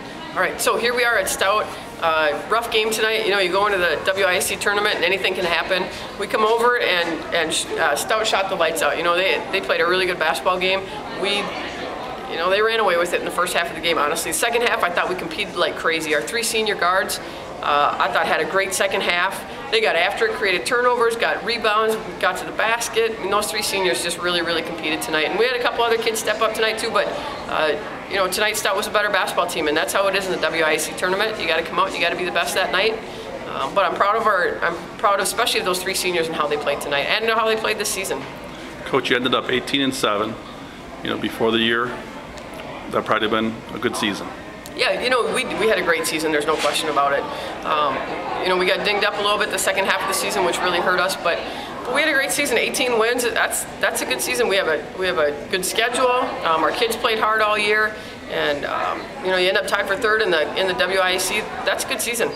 All right, so here we are at Stout. Uh, rough game tonight. You know, you go into the WIC tournament and anything can happen. We come over and and uh, Stout shot the lights out. You know, they they played a really good basketball game. We you know, they ran away with it in the first half of the game, honestly. Second half, I thought we competed like crazy. Our three senior guards, uh, I thought had a great second half. They got after it, created turnovers, got rebounds, got to the basket. Mean, those three seniors just really, really competed tonight. And we had a couple other kids step up tonight too, but uh, you know, tonight Stout was a better basketball team, and that's how it is in the WIC tournament. You got to come out, you got to be the best that night. Um, but I'm proud of our, I'm proud of especially of those three seniors and how they played tonight, and how they played this season. Coach, you ended up 18 and 7. You know, before the year, that probably been a good season. Yeah, you know, we, we had a great season. There's no question about it. Um, you know, we got dinged up a little bit the second half of the season, which really hurt us. But, but we had a great season. 18 wins. That's that's a good season. We have a we have a good schedule. Um, our kids played hard all year, and um, you know, you end up tied for third in the in the WIC. That's a good season.